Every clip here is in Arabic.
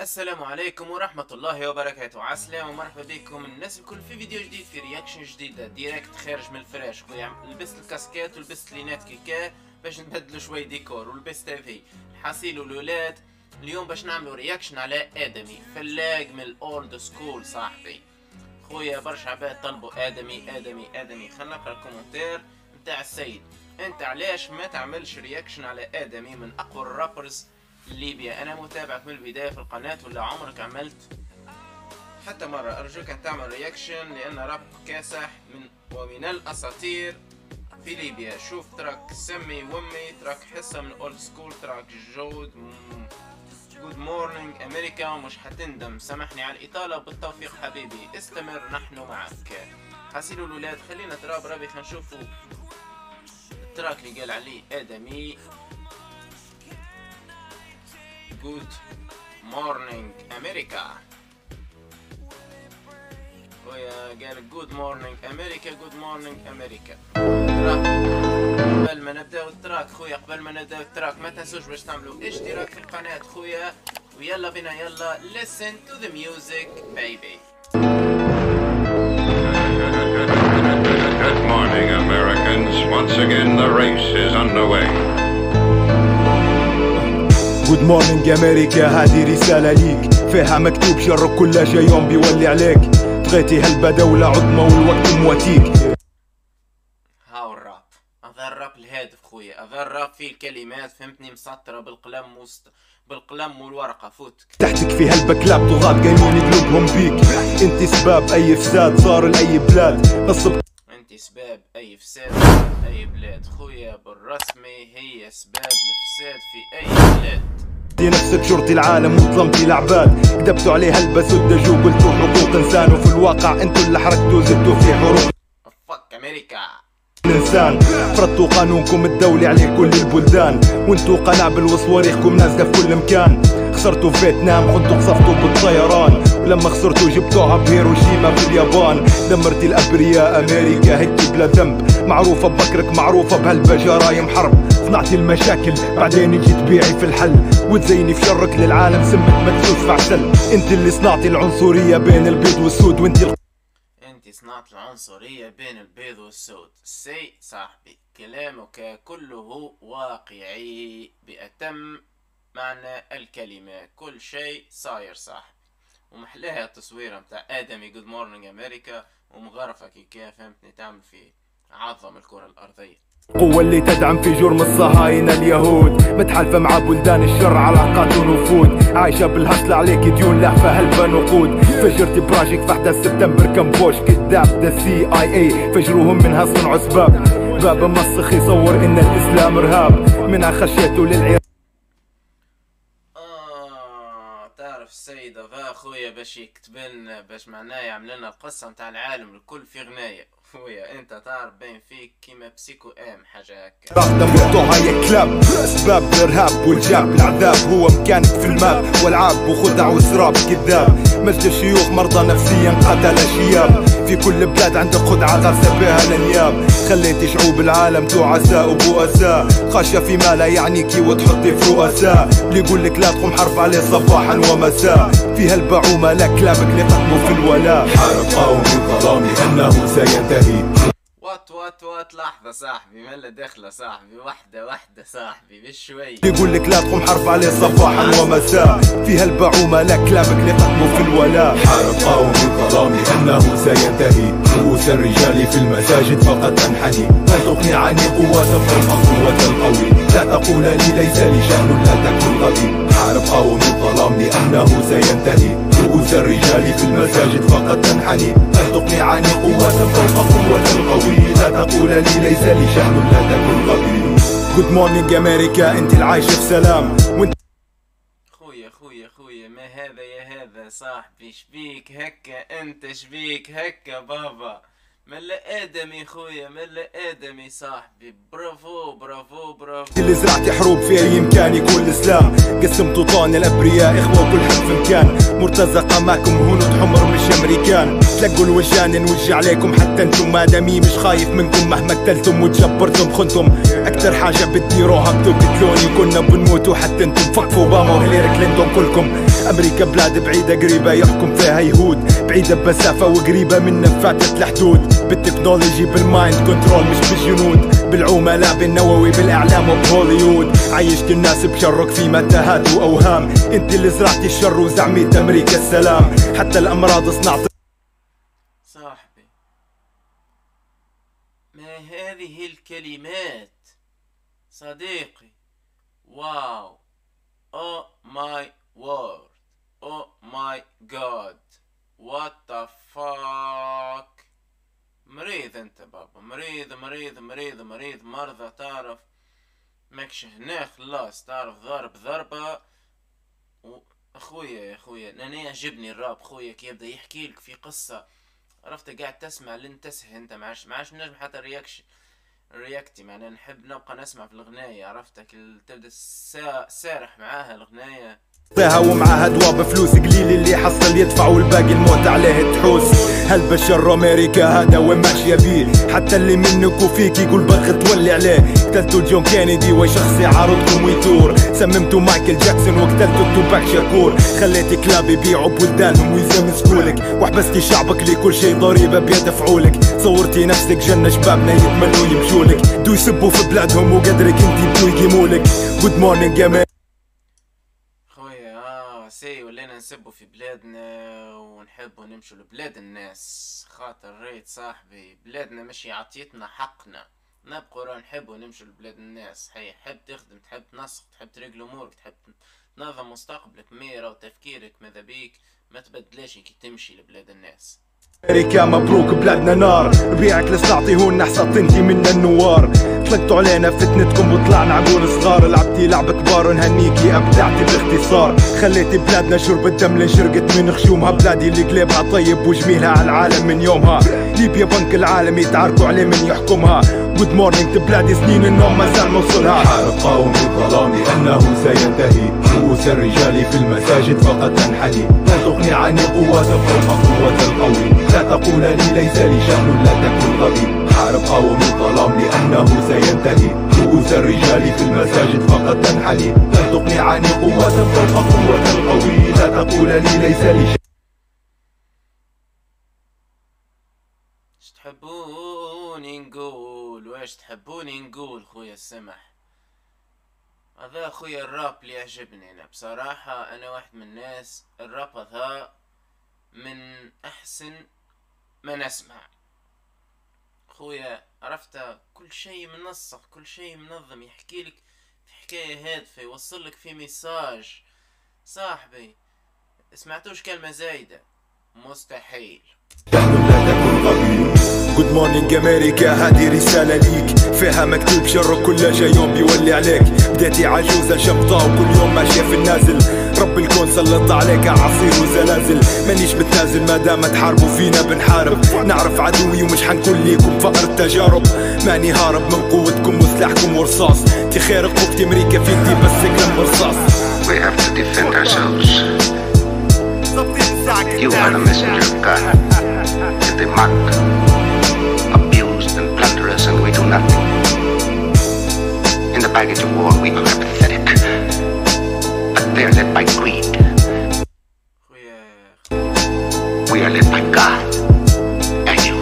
السلام عليكم ورحمة الله وبركاته. عسلامة ومرحبا بكم. الناس الكل في فيديو جديد في reaction جديدة direct خارج من الفراش. خويا لبست الكاسكيت ولبست lunettes هكا باش نبدلو شوي ديكور ولبست هذي الحصيل والولاد اليوم باش نعملو reaction على آدمي فلاق من ال old school صاحبي. خويا برشا عباد طلبوا آدمي آدمي آدمي. خلينا نقرأ ال commentaire نتاع السيد. أنت علاش ما تعملش reaction على آدمي من أقوى ال rappers ليبيا. أنا متابعك من البداية في القناة ولا عمرك عملت حتى مرة؟ أرجوك أن تعمل رياكشن لأن راب كاسح من ومن الأساطير في ليبيا. شوف تراك سمي ومي تراك حصة من أولد سكول تراك جود جود مورنينج أمريكا ومش حتندم. سامحني على الإطالة بالتوفيق حبيبي. استمر نحن معك. حسيلوا الولاد خلينا تراب رابي خلينا نشوفوا ال track اللي قال عليه آدمي. good morning أمريكا خويا قال good morning أمريكا good morning أمريكا قبل ما نبداو ال track خويا قبل ما نبداو ال track ما تنسوش باش تعملوا اشتراك في القناة خويا ويلا بينا يلا listen to the music baby Good morning, Americans. Once again, the race is underway. good morning أمريكا هذه رسالة ليك. فيها مكتوب شرك كل جاي يوم بيولي عليك. بغيتي هلبة دولة عظمى والوقت مواتيك. هاو الراب. هذا الراب الهادف خويا. هذا الراب فيه الكلمات فهمتني؟ مسطرة بالقلم وست... بالقلم والورقة. فوت تحتك في هلبة كلاب طغاة قايمين قلوبهم بيك. انت سباب أي فساد صار لأي بلاد. نصب سباب أي فساد أي بلاد. خويا بالرسمي هي سباب الفساد في أي بلاد. دي نفسك شرطي العالم وظلمتي العباد كذبتوا عليه هلبة سدج وقلتوا حقوق إنسان. وفي الواقع أنتوا اللي حركتوا زدتوا في حروق فك أمريكا الانسان فرضتوا قانونكم الدولي عليه كل البلدان. وانتوا قنابل وصواريخكم نازلة في كل مكان. خسرتوا في فيتنام خنتوا قصفتوا بالطيران. ولما خسرتوا جبتوها بهيروشيما في اليابان. دمرتي الأبرياء أمريكا هيك بلا ذنب. معروفة بمكرك معروفة بهلبة جرايم حرب صنعتي المشاكل بعدين جيت تبيعي في الحل. وتزيني في شرك للعالم سمك مدسوس عسل. انت اللي صنعتي العنصرية بين البيض والسود وانت انت صنعت العنصرية بين البيض والسود. سي صاحبي كلامك كله واقعي. بأتم معنى الكلمة. كل شيء صاير صاحبي. ومحلاها التصويرة متاع آدمي good morning أمريكا ومغرفة كيكا فهمتني؟ تعمل في عظم الكرة الأرضية. القوة اللي تدعم في جرم الصهاينة اليهود. متحالفة مع بلدان الشر علاقات ونفوذ عايشة بالهصل عليك ديون لهفة هلبة نقود فجرت براجك 11 سبتمبر كمبوش كذاب the CIA فجروهم منها صنعوا سباب باب مسخ يصور إن الإسلام إرهاب. منها خشيته للعراق آه تعرف السيد هذا خويا باش يكتب لنا باش معناه يعمل لنا القصة متاع العالم الكل في غناية. خويا انت تعرف باين فيك كيما بسيكو آم حاجة هكا. دمرتوها يا كلاب أسباب الإرهاب والجاب العذاب هو مكانك في الماب والعاب وخدع وسراب كذاب. مجد الشيوخ مرضى نفسيا قتل شياب في كل بلاد عندك خدعة غرسة بها الأنياب. خليتي شعوب العالم تعساء وبؤساء. خاشية فيما لا يعنيكي وتحطي في رؤساء. اللي يقول لك لا تقوم حرف عليه صباحا ومساء. في هالبعومة لا كلامك اللي قدموا في الولاء. حارب قومي ظلام لأنه سينتهي. وات وات لحظة صاحبي ملا داخلة صاحبي واحدة واحدة صاحبي بالشوي يقول لك لا تقوم حرف عليه صباحا ومساء في هالبعومة لا كلامك اللي قدموا في الولاء. حارب قومي الظلام لأنه سينتهي. رؤوس الرجال في المساجد فقد تنحني. لا تغني عني قوة فوق قوة القوي. لا تقول لي ليس لي شأن لا تكن غبي. حارب قومي الظلام لأنه سينتهي. رؤوس الرجال في المساجد فقد تنحني. لا تغني عني قوة فوق لي ليس لي شأن لا تكن غبي good morning أمريكا أنت العايشة في سلام. وانت خويا خويا خويا ما هذا يا هذا صاحبي؟ شبيك هكا؟ أنت شبيك هكا بابا؟ ملأ آدمي خويا ملأ آدمي صاحبي. برافو برافو برافو. اللي زرعت حروب في اي مكان يكون الإسلام. قسمتوا طون الأبرياء إخوة كل حد في مكان. مرتزقة معكم هنود حمر مش أمريكان. تلقوا الوجان نوجه عليكم حتى أنتم ما دامي مش خايف منكم مهما قتلتم وتجبرتم خنتم. أكتر حاجة بتديروها بتقتلوني كنا بنموتوا حتى أنتم فكفوا أوباما وهيلاري كلينتون كلكم أمريكا بلاد بعيدة قريبة يحكم فيها يهود. بعيدة بمسافة وقريبة منا فاتت الحدود. بال technology بال mind control مش بالجنود. بالعملاء بالنووي بالإعلام وبهوليوود عيشت الناس بشرك في متاهات وأوهام. أنت اللي زرعتي الشر وزعميت أمريكا السلام. حتى الأمراض صنعت. صاحبي ما هذه الكلمات؟ صديقي wow. Oh my word oh my God what the fuck مريض انت بابا. مريض مريض مريض مريض. مرضى تعرف ماكش هنا خلاص تعرف ضارب ضربة. و... أخويا يا أخويا أنا يعجبني الراب خويا كي يبدأ يحكي لك في قصة. عرفت قاعد تسمع لين تسهى انت معاش معاش نجم حتى reaction رياكتي معناها. نحب نبقى نسمع في الغناية عرفتك؟ تبدأ سا... سارح معاها الغناية طيها ومعاها دوا بفلوس قليل اللي حصل يدفع والباقي الموت عليه تحوس. هلبة شر أمريكا هذا وين ماشية بيه؟ حتى اللي منك وفيك يقول بغ تولي عليه. قتلتوا جون كينيدي وشخصي عارضكم ويتور سممتوا مايكل جاكسون وقتلتوا توباك شاكور. خليتي كلاب يبيعوا بولدانهم ويزمسكوا لك وحبستي شعبك لكل شيء ضريبة بيدفعوا لك صورتي نفسك جنة شبابنا يتمنوا يمشوا لك دو يسبوا في بلادهم وقدرك انت بدو يقيموا لك good morning يا خويا آه نسبوا في بلادنا ونحبوا نمشوا لبلاد الناس. خاطر ريت صاحبي بلادنا مش يعطيتنا حقنا. نبقوا راه نحبوا نمشوا لبلاد الناس. هي تحب تخدم تحب تنسق تحب تريقل أمورك تحب تنظم مستقبلك ميرا وتفكيرك ماذا بيك؟ ما تبدلاش كي تمشي لبلاد الناس. أمريكا مبروك بلادنا نار. بيعك لسلاطي هون نحصى طنتي من النوار. طلقتوا علينا فتنتكم وطلعنا عقول صغار. لعبتي لعب كبار نهنيكي أبدعتي باختصار. خليتي بلادنا شربت دم لشرقت من خشومها. بلادي اللي قلبها طيب وجميلها على العالم من يومها. ليبيا بنك العالم يتعاركوا عليه من يحكمها. good morning بلادي سنين النوم ما زال موصلها حارب قومي الظلام لأنه سينتهي. رؤوس الرجال في المساجد فقط تنحني. تنطقني عن قوة فوق قوة القوي لا تقول لي ليس لي شأن لا تكن غبي حارب قومي الظلام لأنه سينتهي. رؤوس الرجال في المساجد فقط تنحني. تنطقني عن قوة فوق قوة القوي لا تقول لي ليس لي اش تحبوني نقول؟ واش تحبوني نقول خويا السمح؟ هذا خويا الراب اللي يعجبني أنا. بصراحة أنا واحد من الناس الراب هذا من أحسن ما نسمع خويا عرفت؟ كل شيء منسق كل شيء منظم يحكي لك في حكاية هادفة يوصل لك في message. صاحبي سمعتوش كلمة زايدة؟ مستحيل. good morning أمريكا هذه رسالة ليك. فيها مكتوب شر كل جاي يوم بيولي عليك. بديتي عجوزة شبطة وكل يوم ماشية في النازل. رب الكون سلط عليك عصير وزلازل. مانيش بتنازل ما دام تحاربوا فينا بنحارب. نعرف عدوي ومش حنكون ليكم. فقر التجارب ماني هارب من قوتكم وسلاحكم ورصاص. تي خير قوة أمريكا فيك دي بس كلام رصاص. We have to defend ourselves. You are the messenger of God. Yet and we do nothing. In the baggage of war, we are pathetic. But they're led by greed. خويا We are led by God. And you.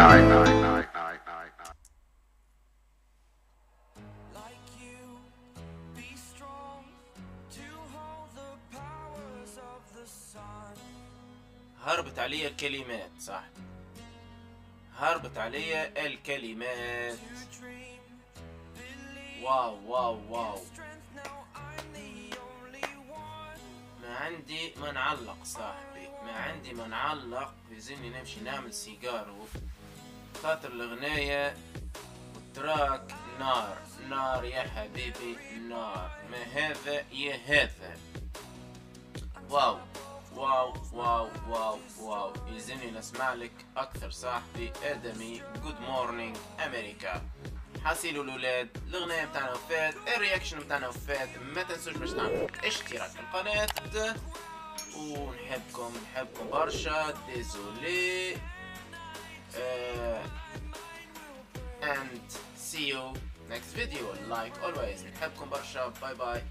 All right, all right, all right, all right, all right. all right. like you. Be strong to hold the powers of the sun. هربت علي الكلمات صح هربت علي الكلمات. wow wow wow. ما عندي ما نعلق صاحبي ما عندي ما نعلق. يزني نمشي نعمل سيجارو خاطر الغناية وال track نار نار يا حبيبي نار. ما هذا يا هذا. wow. wow wow wow wow. يزني نسمع لك أكثر صاحبي آدمي. Good Morning أمريكا. حاسيلو الأولاد الأغنية بتاعنا وفات ال reaction بتاعنا وفات. ما تنسوش باش تعملوا اشتراك في القناة. ونحبكم نحبكم برشا. désolé. and see you next video. Like always. نحبكم برشا. bye bye